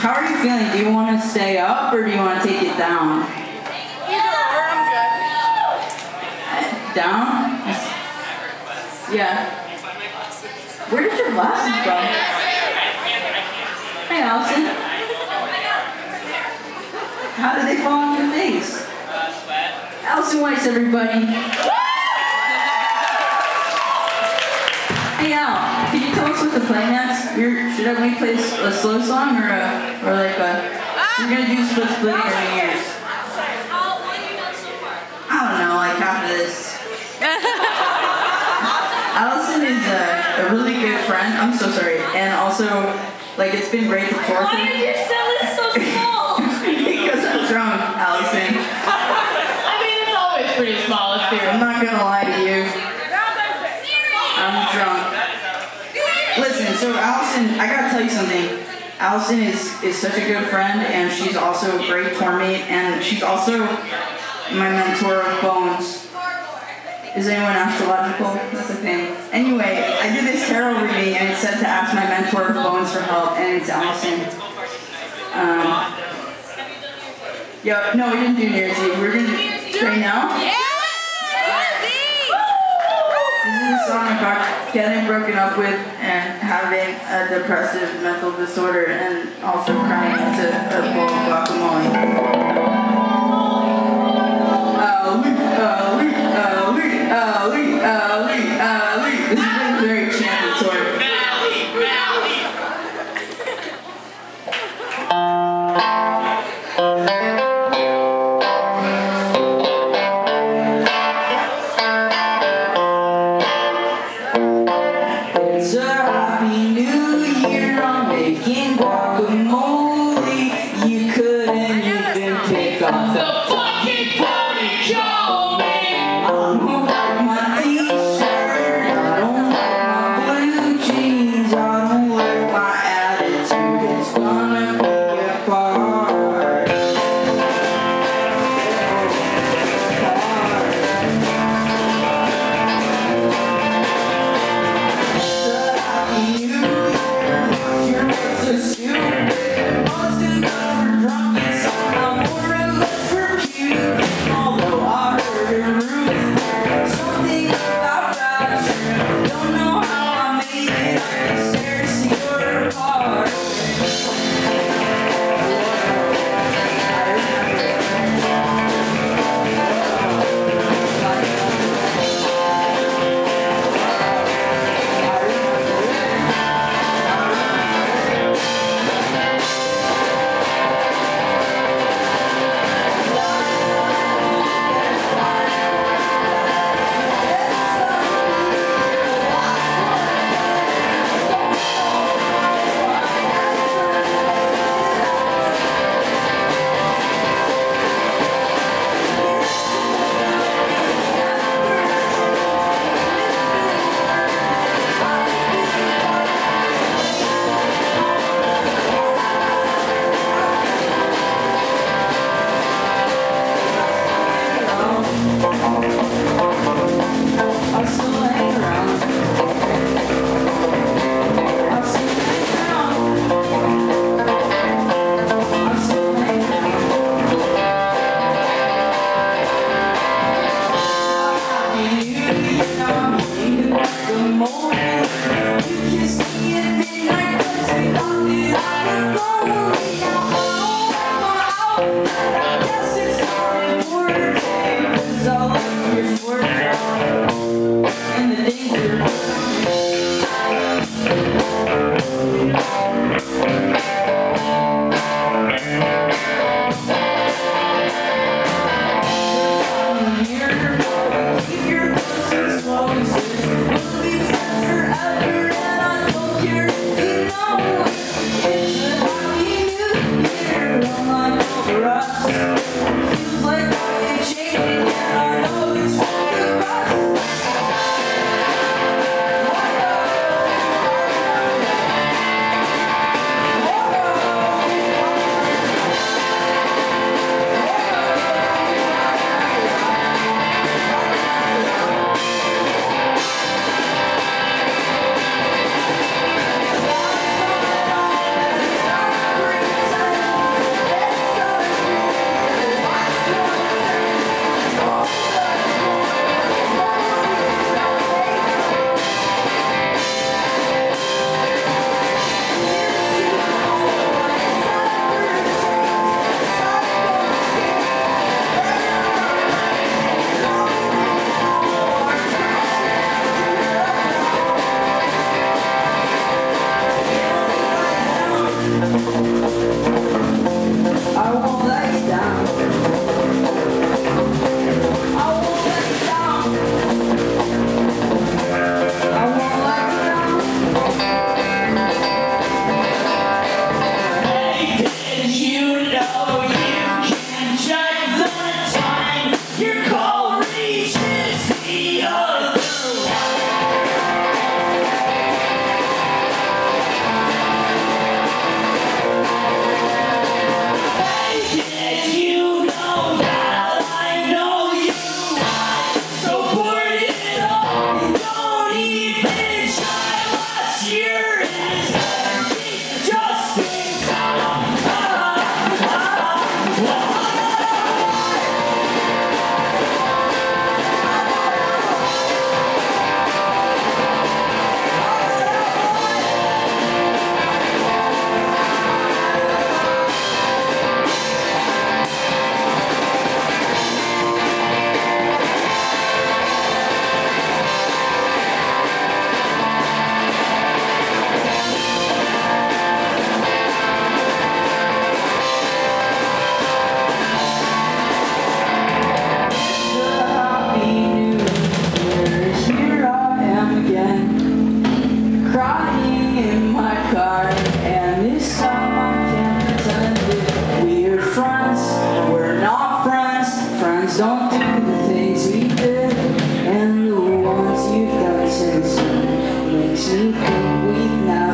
how are you feeling? Do you want to stay up or do you want to take it down? Down? Yeah. Where did your glasses go? Hey, Allison. How did they fall on your face? Allison Weiss, everybody. Can you tell us what the? You're, should I we play a slow song or a, or like a, we're gonna do split splitting or New Year's? I don't know, like half of this. Allison is a, a really good friend. I'm so sorry. And also, like, it's been great to talk Why is your cell is so small? because I'm drunk, Allison. I mean, it's always pretty small, be I'm not gonna lie to you. I'm drunk. Listen, so Allison, I gotta tell you something. Allison is, is such a good friend, and she's also a great tour mate, and she's also my mentor of Bones. Is anyone astrological? That's a thing. Anyway, I did this tarot reading, and it said to ask my mentor of Bones for help, and it's Allison. Um, yeah, no, we didn't do New Year's Eve. We were gonna do right now. This song about getting broken up with and having a depressive mental disorder and also crying into a bowl of guacamole. Ali, Ali, Bye. We now.